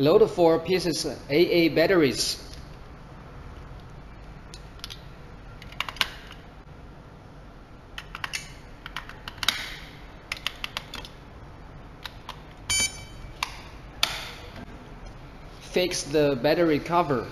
Load 4 pieces AA batteries. Fix the battery cover.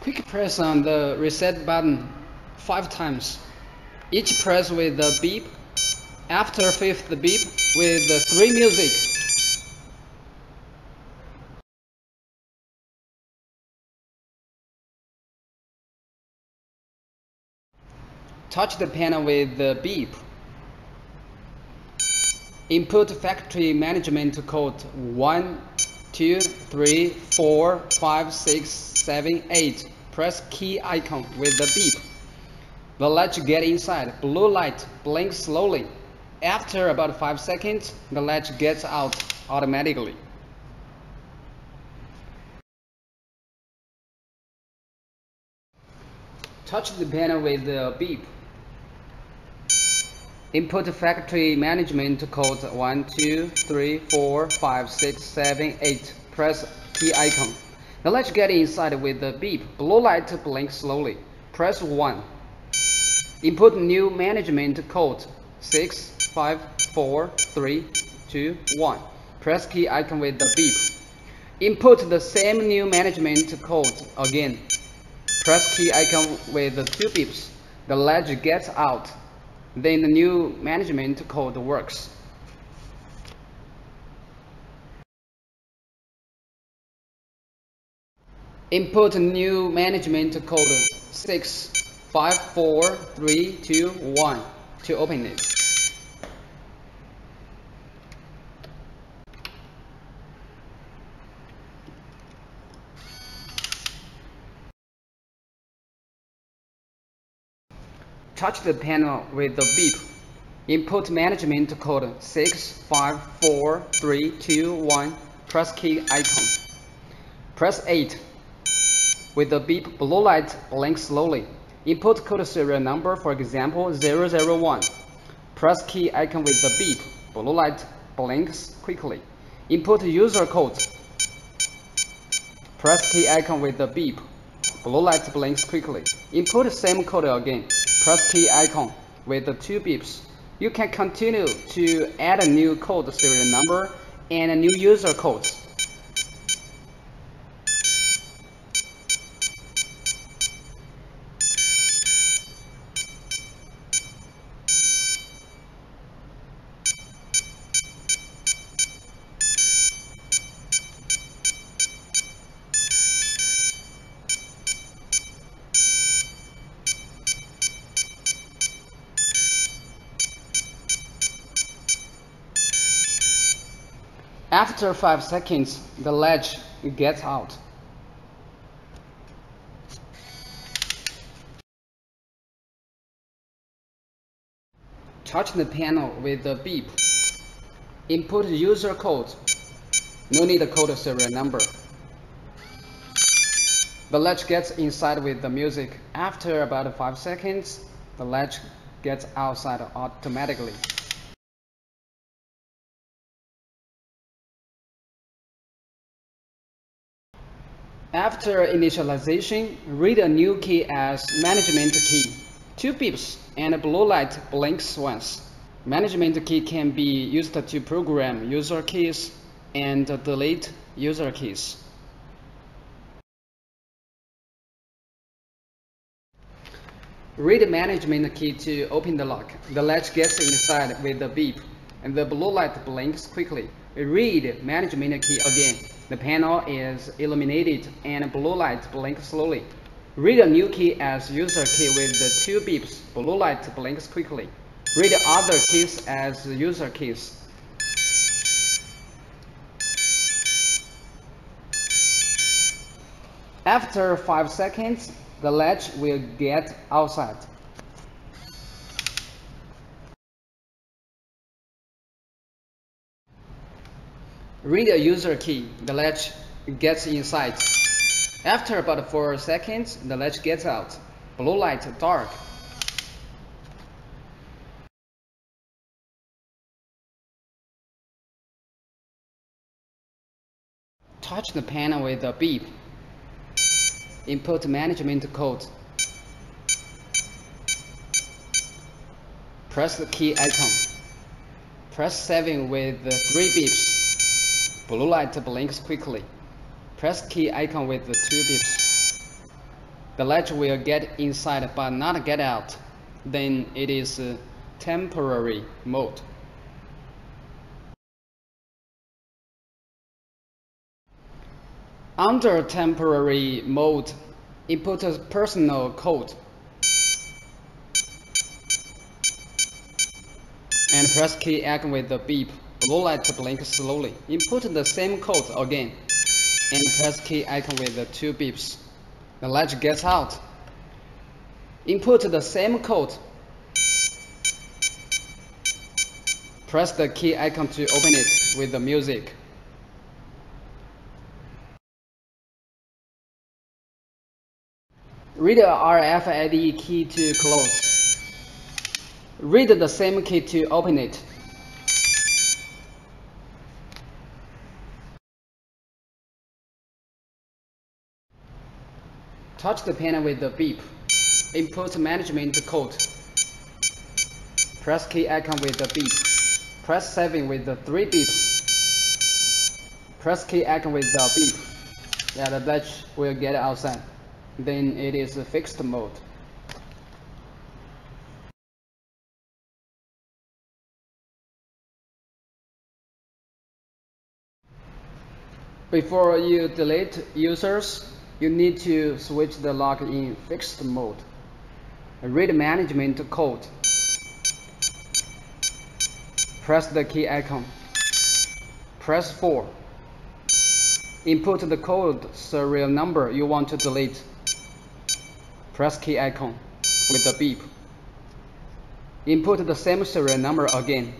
Quick press on the reset button five times. Each press with the beep. After fifth beep with the three music. Touch the panel with the beep. Input factory management code 1, 2, 3, 4, 5, 6, 7, 8. Press key icon with the beep. The latch get inside. Blue light blinks slowly. After about 5 seconds, the latch gets out automatically. Touch the panel with the beep. Input factory management code 1, 2, 3, 4, 5, 6, 7, 8. Press key icon. Now let's get inside with the beep. Blue light blinks slowly. Press 1. Input new management code 6, 5, 4, 3, 2, 1. Press key icon with the beep. Input the same new management code again. Press key icon with the two beeps. The latch gets out then the new management code works. Input new management code 654321 to open it. Touch the panel with the beep. Input management code 654321. Press key icon. Press 8. With the beep, blue light blinks slowly. Input code serial number, for example, 001. Press key icon with the beep. Blue light blinks quickly. Input user code. Press key icon with the beep. Blue light blinks quickly. Input same code again press key icon with the two beeps. You can continue to add a new code serial number and a new user codes. After 5 seconds, the latch gets out. Touch the panel with the beep. Input user code. No need to code serial number. The latch gets inside with the music. After about 5 seconds, the latch gets outside automatically. After initialization, read a new key as management key. Two beeps and a blue light blinks once. Management key can be used to program user keys and delete user keys. Read management key to open the lock. The latch gets inside with the beep and the blue light blinks quickly. Read management key again. The panel is illuminated and blue light blinks slowly. Read a new key as user key with the two beeps. Blue light blinks quickly. Read other keys as user keys. After 5 seconds, the latch will get outside. Read a user key, the latch gets inside. After about 4 seconds, the latch gets out. Blue light, dark. Touch the panel with a beep. Input management code. Press the key icon. Press 7 with the 3 beeps. Blue light blinks quickly. Press key icon with the 2 beeps. The latch will get inside but not get out. Then it is uh, temporary mode. Under temporary mode, input a personal code and press key icon with the beep. Light blinks slowly. Input the same code again and press key icon with the two beeps. The latch gets out. Input the same code. Press the key icon to open it with the music. Read the RFID key to close. Read the same key to open it. Touch the panel with the beep. Input management code. Press key icon with the beep. Press 7 with the 3 beeps. Press key icon with the beep. Yeah, the latch will get outside then it is fixed mode. Before you delete users, you need to switch the lock in fixed mode. Read management code. Press the key icon. Press 4. Input the code serial number you want to delete. Press key icon with the beep. Input the same serial number again.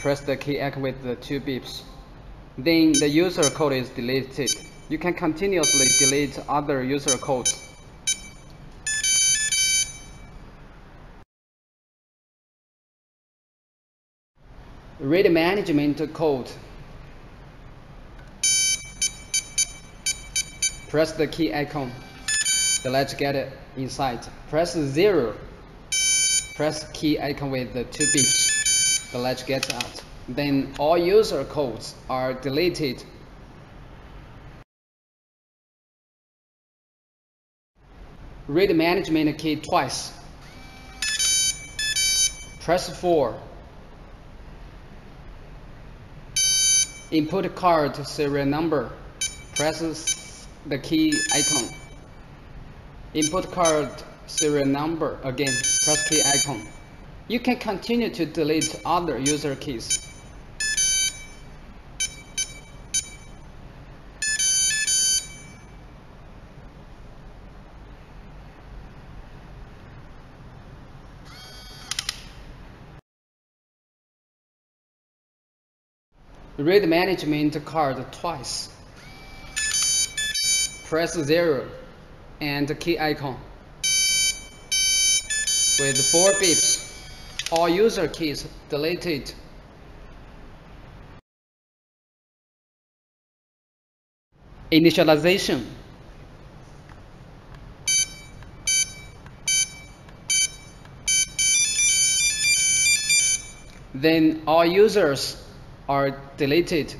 Press the key icon with the two beeps. Then the user code is deleted. You can continuously delete other user codes. Read management code. Press the key icon the let's get inside. Press 0. Press key icon with the two beeps. The latch gets out. Then all user codes are deleted. Read management key twice. Press 4. Input card serial number. Press the key icon. Input card serial number again, press key icon. You can continue to delete other user keys. Read management card twice. Press 0 and the key icon. With 4 beeps, all user keys deleted. Initialization. Then all users are deleted